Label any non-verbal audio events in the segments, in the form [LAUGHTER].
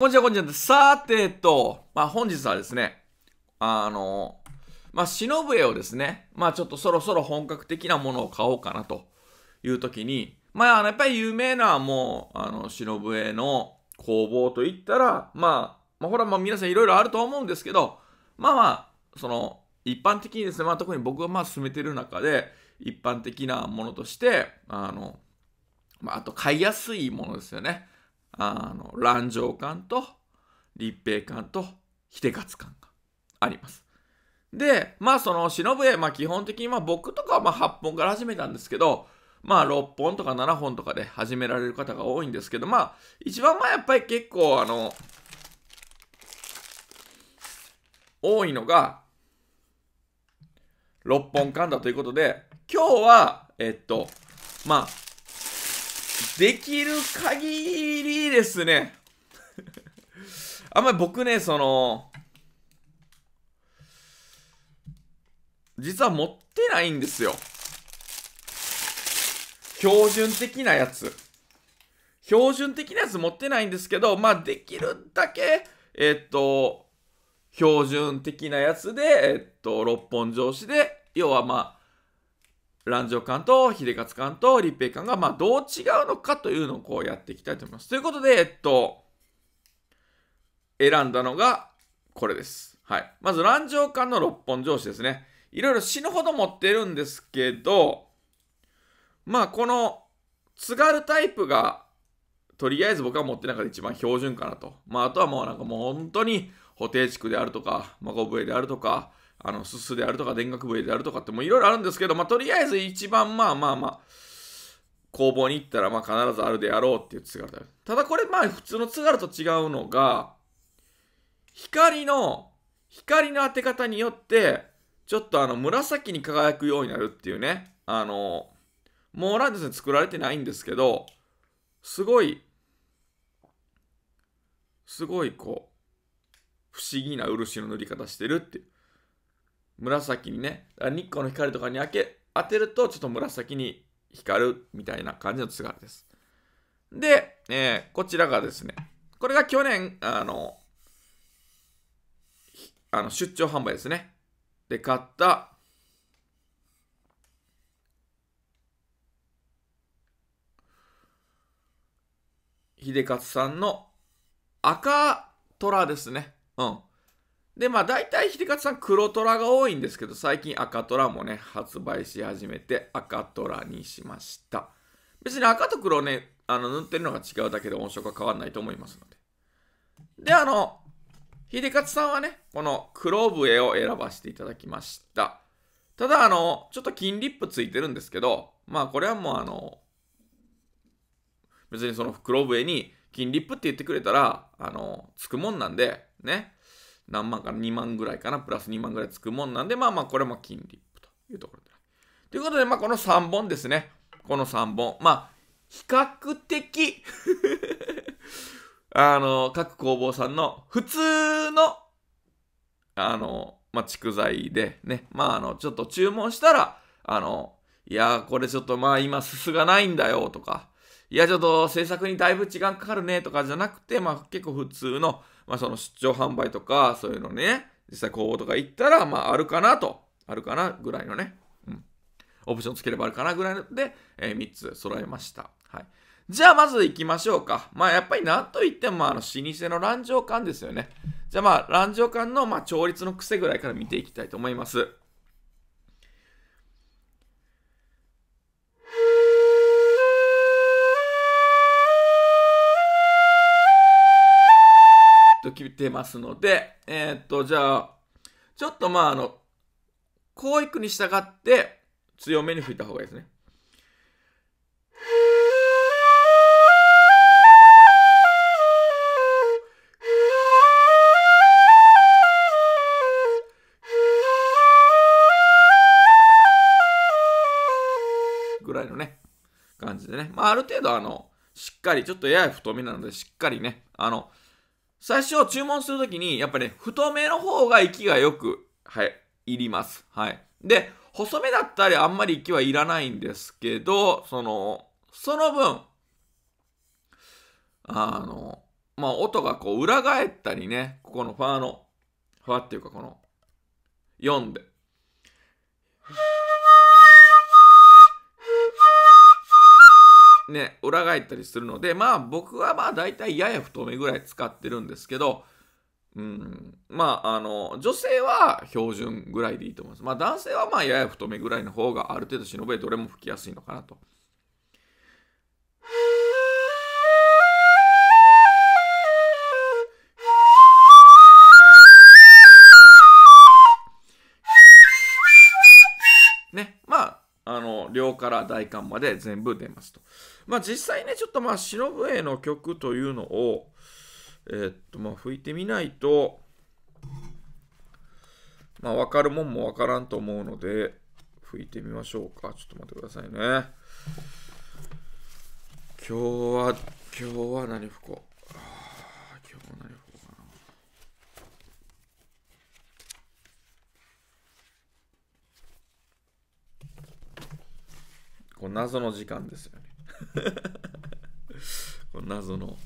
こんにちは、こんにちは。さてと、まあ本日はですね、あの、まあ忍笛をですね、まあちょっとそろそろ本格的なものを買おうかなという時に、まああのやっぱり有名なもう、あの、忍笛の工房といったら、まあ、まあほらまあ皆さんいろいろあると思うんですけど、まあまあ、その、一般的にですね、まあ特に僕がまあ進めてる中で、一般的なものとして、あの、まああと買いやすいものですよね。あの、乱情感と立平感と秀勝感があります。で、まあその忍笛、まあ基本的にまあ僕とかはまあ8本から始めたんですけど、まあ6本とか7本とかで始められる方が多いんですけど、まあ一番まあやっぱり結構あの、多いのが6本間だということで、今日は、えっと、まあ、できる限りですね。あんまり僕ね、その、実は持ってないんですよ。標準的なやつ。標準的なやつ持ってないんですけど、まあできるだけ、えっと、標準的なやつで、えっと、六本上司で、要はまあ、乱情感と秀勝感と立平感がまあどう違うのかというのをこうやっていきたいと思います。ということで、えっと、選んだのがこれです。はい。まず乱情感の6本上司ですね。いろいろ死ぬほど持ってるんですけど、まあこの津軽タイプがとりあえず僕は持ってる中で一番標準かなと。まああとはもうなんかもう本当に補定地区であるとか、孫笛であるとか、あの、すすであるとか、電学笛であるとかってもいろいろあるんですけど、まあ、とりあえず一番まあまあまあ、工房に行ったらまあ必ずあるであろうっていう津軽だただこれまあ普通の津軽と違うのが、光の、光の当て方によって、ちょっとあの紫に輝くようになるっていうね、あの、もうランドスに作られてないんですけど、すごい、すごいこう、不思議な漆の塗り方してるっていう。紫にね、日光の光とかに当て当てるとちょっと紫に光るみたいな感じの津軽です。で、えー、こちらがですね、これが去年、あの、あの出張販売ですね。で、買った、秀勝さんの赤虎ですね。うん。で、まあ大体秀勝さん黒虎が多いんですけど、最近赤虎もね、発売し始めて赤虎にしました。別に赤と黒ね、あの塗ってるのが違うだけで音色は変わらないと思いますので。で、あの、秀勝さんはね、この黒笛を選ばせていただきました。ただ、あの、ちょっと金リップついてるんですけど、まあこれはもうあの、別にその黒笛に金リップって言ってくれたら、あの、つくもんなんで、ね。何万かな、2万ぐらいかな、プラス2万ぐらいつくもんなんで、まあまあ、これも金リップというところで。ということで、まあ、この3本ですね。この3本。まあ、比較的 [LAUGHS] あの、各工房さんの普通の、あの、まあ、蓄財でね、まあ、あの、ちょっと注文したら、あの、いや、これちょっとまあ今すすがないんだよとか、いや、ちょっと制作にだいぶ時間かかるねとかじゃなくて、まあ結構普通の、まあその出張販売とか、そういうのね、実際工房とか行ったら、まああるかなと、あるかなぐらいのね、うん。オプションつければあるかなぐらいので、えー、3つ揃えました。はい。じゃあまず行きましょうか。まあやっぱりなんといっても、あの、老舗の乱情館ですよね。じゃあまあ、乱情館の、まあ、調律の癖ぐらいから見ていきたいと思います。と決めてますので、えー、っと、じゃあ、ちょっとまあ、あの、こういくに従って強めに吹いた方がいいですね。ぐらいのね、感じでね。まあ、ある程度、あの、しっかり、ちょっとやや太めなので、しっかりね、あの、最初注文するときに、やっぱりね、太めの方が息がよく、はい、いります。はい。で、細めだったらあんまり息はいらないんですけど、その、その分、あの、まあ音がこう裏返ったりね、ここのファーの、ファーっていうかこの、読んで。ね、裏返ったりするので、まあ僕はまあ大体やや太めぐらい使ってるんですけど、うん、まあ、あの、女性は標準ぐらいでいいと思います。まあ男性はまあやや太めぐらいの方がある程度忍べどれも吹きやすいのかなと。から大寒まで全部出ますと。まあ実際ね、ちょっとまあ、忍笛の曲というのを、えー、っと、まあ吹いてみないと、まあ分かるもんも分からんと思うので、吹いてみましょうか。ちょっと待ってくださいね。今日は、今日は何吹こう？今日は何吹こうかな。これ謎の時間ですよね。[LAUGHS] この謎の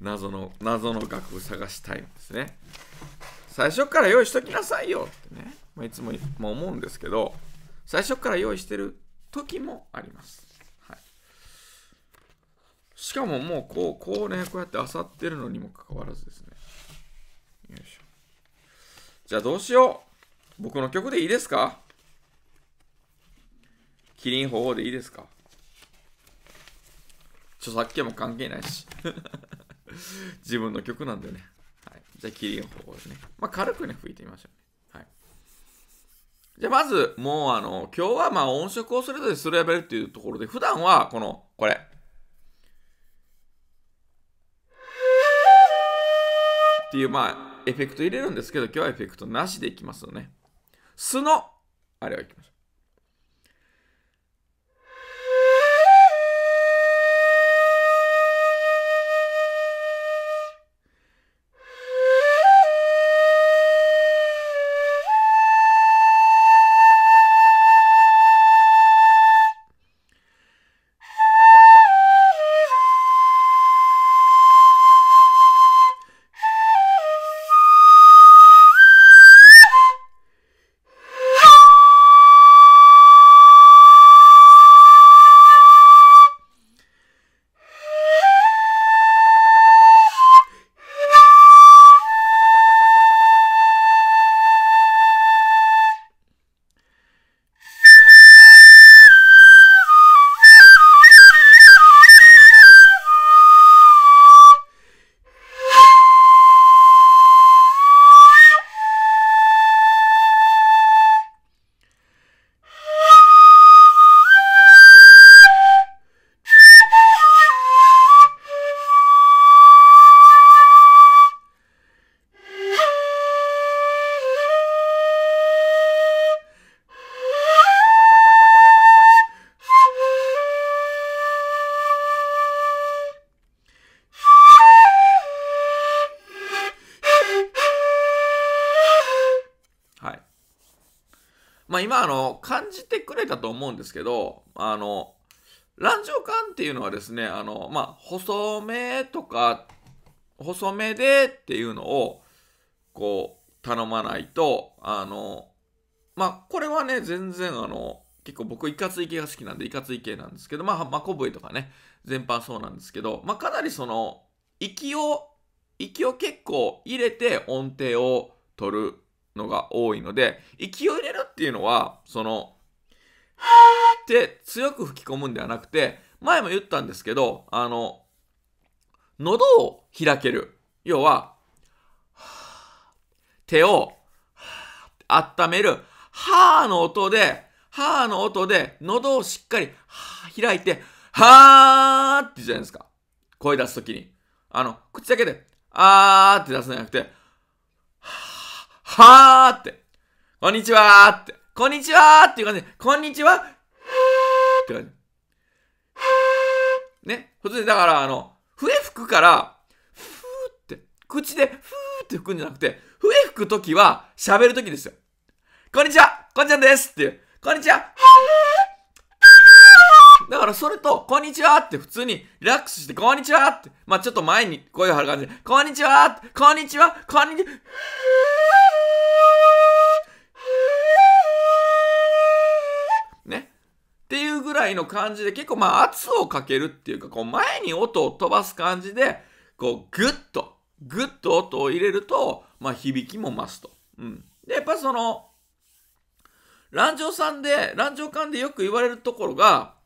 謎の謎の楽譜探したいんですね。最初から用意しときなさいよってね、まあ、いつもも思うんですけど最初から用意してる時もあります、はい、しかももうこうこうねこうやって漁ってるのにもかかわらずですね。よいしょ。じゃあどうしよう。僕の曲でいいですか？キリン法でいいですか？著作権も関係ないし [LAUGHS] 自分の曲なんでね。はい、じゃあ、キリン方でね。まあ、軽くね、吹いてみましょう、ね。はい。じゃあ、まず、もう、あの、今日はまあ音色をそれぞれするレベルっていうところで、普段は、この、これ。っていう、まあ、エフェクト入れるんですけど、今日はエフェクトなしでいきますよね。素の、あれをいきましょう。まあ今あの感じてくれたと思うんですけどあの乱情感っていうのはですねあのまあ細めとか細めでっていうのをこう頼まないとあのまあこれはね全然あの結構僕いかつい系が好きなんでいかつい系なんですけどまあマコブイとかね全般そうなんですけどまあかなりその息を息を結構入れて音程を取るのが多いので、息を入れるっていうのは、その、って強く吹き込むんではなくて、前も言ったんですけど、あの、喉を開ける。要は、手を温める。はーの音で、はーの音で、喉をしっかり開いて、はーって言うじゃないですか。声出すときに。あの、口だけで、あーって出すんじゃなくて、はーって、こんにちはーって、こんにちはーっていう感じで、こんにちはって感じ。ね。普通にだから、あの、笛吹くから、ふーって、口でふーって吹くんじゃなくて、笛吹くときは喋るときですよ。こんにちは。こんちゃんですっていう、こんにちは。だからそれと、こんにちはって普通にリラックスして、こんにちはって、まあちょっと前に声を張る感じで、こんにちはって、こんにちはこんにちはね。っていうぐらいの感じで結構まあ圧をかけるっていうか、こう前に音を飛ばす感じで、こうグッと、グッと音を入れると、まあ響きも増すと。うん。で、やっぱその、乱情さんで、乱情感でよく言われるところが、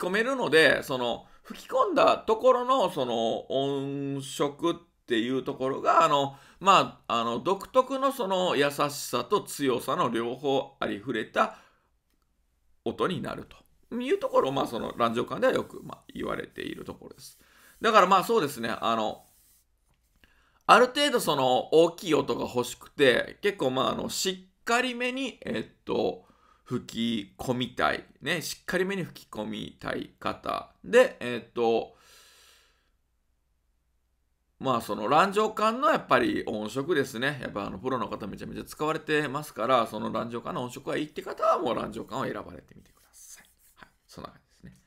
込めるので、その、吹き込んだところの、その、音色っていうところが、あの、まあ、あの、独特のその優しさと強さの両方ありふれた音になるというところを、まあ、その、乱情感ではよく、まあ、言われているところです。だからまあそうですね、あの、ある程度その大きい音が欲しくて、結構まああの、しっかりめに、えっと、吹き込みたい。ね、しっかりめに吹き込みたい方。で、えっと、まあその乱情感のやっぱり音色ですね。やっぱあのプロの方めちゃめちゃ使われてますから、その乱情感の音色がいいって方はもう乱情感を選ばれてみてください。はい。そんな感じですね。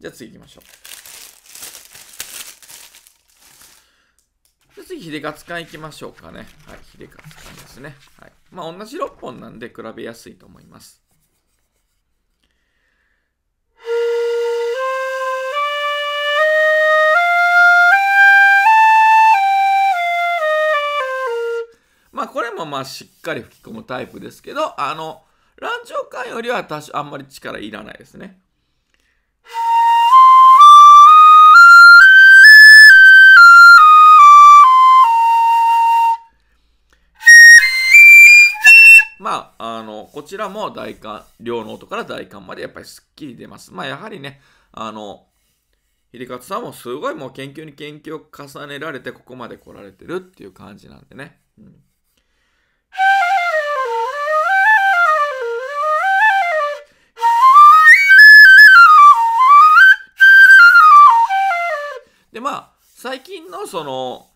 じゃあ次行きましょう。次、ヒレカツ缶いきましょうかね。はい、ヒレカツ缶ですね。はい。まあ、同じ6本なんで比べやすいと思います。まあ、これもまあ、しっかり吹き込むタイプですけど、あの、ランチョ缶よりは多少あんまり力いらないですね。まあ、あの、こちらも大寒、両の音から大寒までやっぱりすっきり出ます。まあ、やはりね、あの、秀勝さんもすごいもう研究に研究を重ねられてここまで来られてるっていう感じなんでね。で、まあ、最近のその、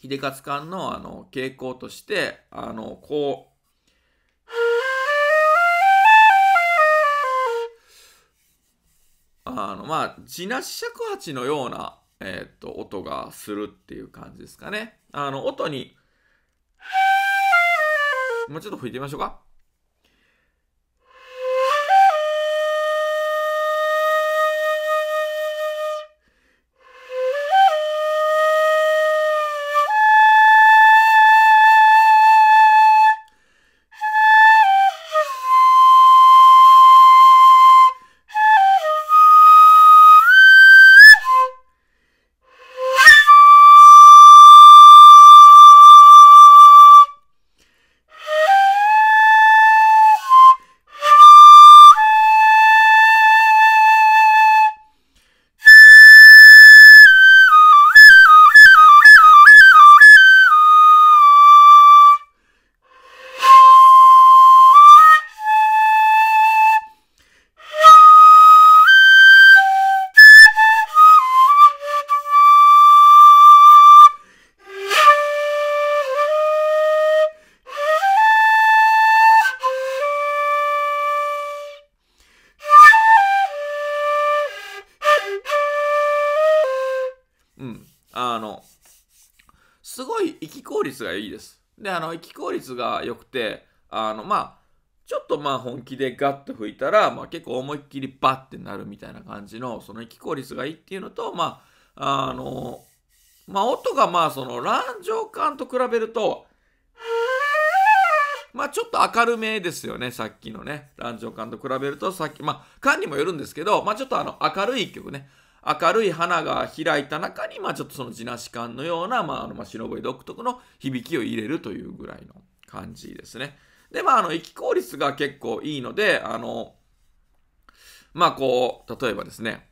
秀勝館のあの傾向として、あの、こまあ、地なし尺八のような、えっ、と、音がするっていう感じですかね。あの、音に、もうちょっと吹いてみましょうか。率がいいです。で、あの、息効率が良くて、あの、まあ、ちょっとまあ本気でガッと吹いたら、まあ結構思いっきりバッてなるみたいな感じの、その息効率がいいっていうのと、まあ、あの、まあ音がまあその乱情感と比べると、まあちょっと明るめですよね、さっきのね。乱情感と比べると、さっき、まあ、感にもよるんですけど、まあちょっとあの、明るい曲ね。明るい花が開いた中に、まあ、ちょっとその地なし感のような、まあ、あの、まあ、忍び独特の響きを入れるというぐらいの感じですね。で、まあ、あの、液効率が結構いいので、あの、まあ、こう、例えばですね、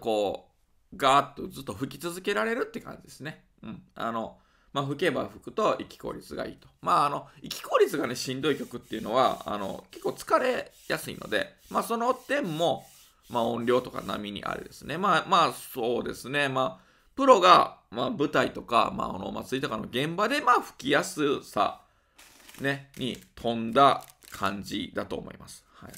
こう、ガーッとずっと吹き続けられるって感じですね。うん。あの、まあ、吹けば吹くと息効率がいいと。まあ、あの、息効率がね、しんどい曲っていうのは、あの、結構疲れやすいので、まあ、その点も、まあ、音量とか波にあるですね。まあ、まあ、そうですね。まあ、プロが、まあ、舞台とか、まあ、あの、松井隆の現場で、まあ、吹きやすさ、ね、に飛んだ感じだと思います。はい。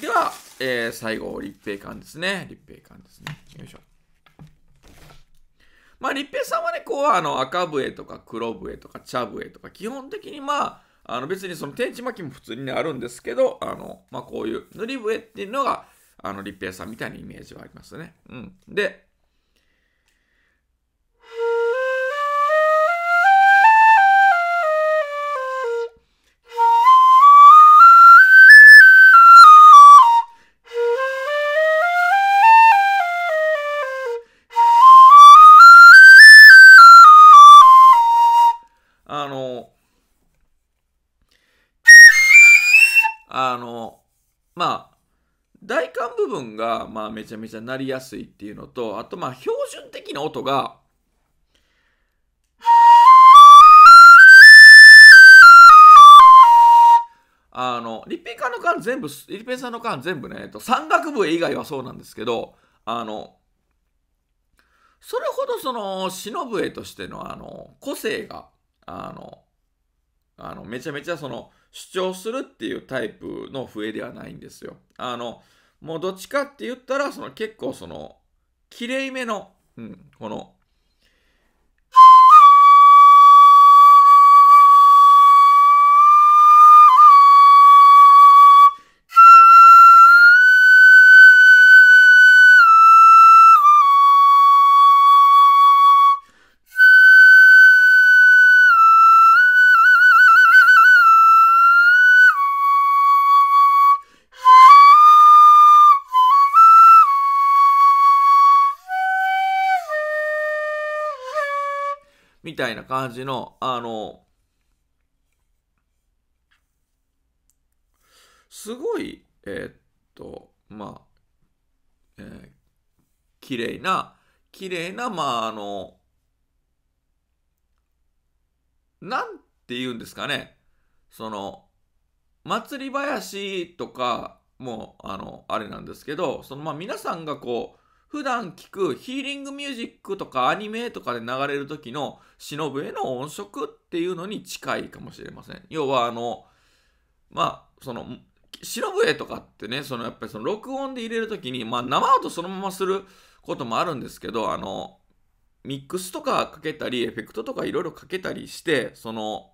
では、えー、最後、立平館ですね。立平館ですね。よいしょ。まあ、立平さんはね、こう、あの、赤笛とか黒笛とか茶笛とか、基本的にまあ、あの別にその天地巻きも普通に、ね、あるんですけど、あの、まあ、こういう塗り笛っていうのが、あの、立平さんみたいなイメージはありますね。うん。で、まあ、めちゃめちゃ鳴りやすいっていうのと、あと、まあ、標準的な音が、あの、立平館の間全部、立平さんの間全部ね、えっと、山岳部以外はそうなんですけど、あの、それほどその、忍笛としての、あの、個性が、あの、あの、めちゃめちゃその、主張するっていうタイプの笛ではないんですよ。あの、もうどっちかって言ったら、その結構その、きれいめの、うん、この、みたいな感じの、あの、すごい、えー、っと、まあ、えー、綺麗な、綺麗な、まあ、あの、なんて言うんですかね、その、祭り林とかも、あの、あれなんですけど、その、まあ、皆さんがこう、普段聞くヒーリングミュージックとかアニメとかで流れる時の忍笛の音色っていうのに近いかもしれません。要はあの、まあ、その、忍笛とかってね、そのやっぱりその録音で入れる時に、まあ生音そのまますることもあるんですけど、あの、ミックスとかかけたり、エフェクトとかいろいろかけたりして、その、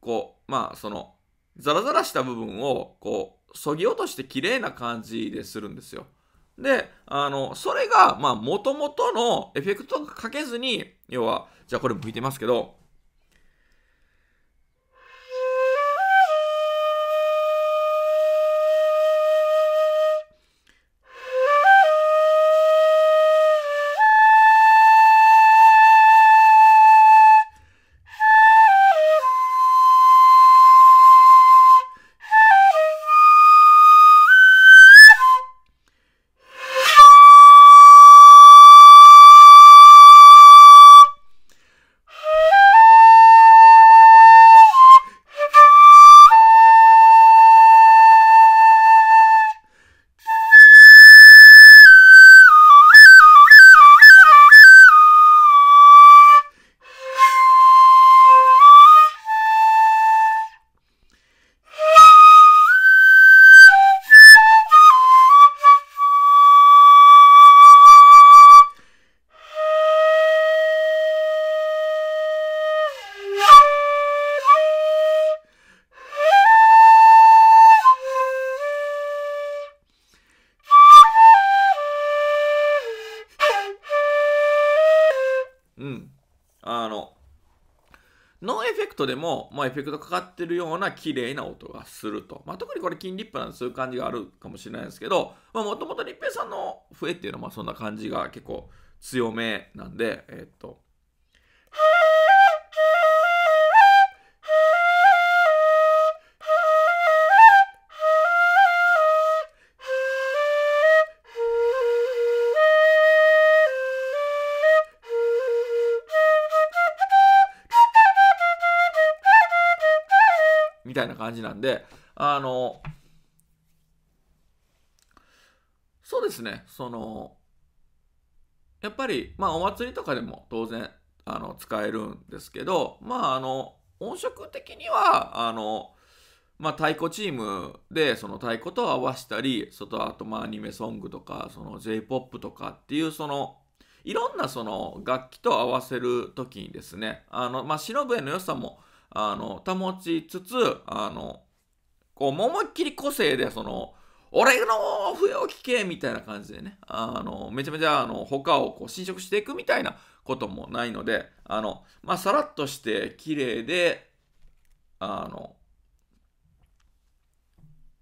こう、まあその、ザラザラした部分を、こう、そぎ落として綺麗な感じでするんですよ。で、あの、それが、まあ、もともとのエフェクトかけずに、要は、じゃあこれ向いてますけど、クトでも、まあ、エフェクトかかってるような綺麗な音がすると。まあ、特にこれ金リップなんでそういう感じがあるかもしれないですけど、もともとリッペさんの笛っていうのはまあそんな感じが結構強めなん。なんで、えー、っと、。たいな感じなんで、あの、そうですね、その、やっぱり、まあ、お祭りとかでも当然、あの、使えるんですけど、まあ、あの、音色的には、あの、まあ、太鼓チームでその太鼓と合わせたり、外あとまあアニメソングとか、その J-POP とかっていうその、いろんなその楽器と合わせるときにですね、あの、まあ、忍笛の良さも、あの、保ちつつ、あの、こう、思いっきり個性で、その、俺の笛を聞けみたいな感じでね、あの、めちゃめちゃ、あの、他をこう侵食していくみたいなこともないので、あの、まあ、さらっとして綺麗で、あの、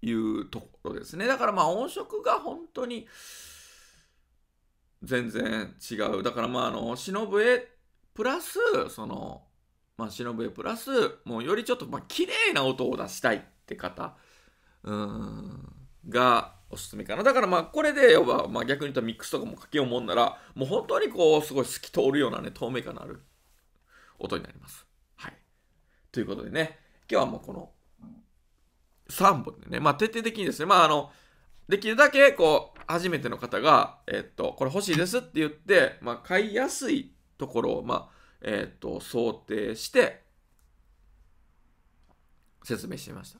いうところですね。だからまあ音色が本当に全然違う。だからまああの、忍笛プラス、その、まあ忍笛プラス、もうよりちょっとまあ綺麗な音を出したいって方、うん、がおすすめかな。だからまあこれで、まあ逆に言うとミックスとかもかけようもんなら、もう本当にこう、すごい透き通るようなね、透明感のある音になります。はい。ということでね、今日はもうこの3本でね、まあ、徹底的にですね、まあ、あの、できるだけ、こう、初めての方が、えっと、これ欲しいですって言って、まあ、買いやすいところを、まあ、えっと、想定して、説明してみました。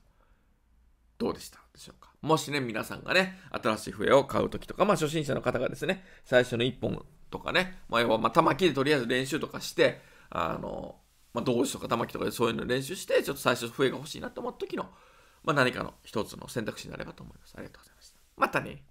どうでしたでしょうか？もしね、皆さんがね、新しい笛を買うときとか、まあ、初心者の方がですね、最初の1本とかね、まあ、要は、まあ、玉木でとりあえず練習とかして、あの、まあ、同時とか玉木とかでそういうの練習して、ちょっと最初笛が欲しいなと思った時の、まあ、何かの一つの選択肢になればと思います。ありがとうございました。またね。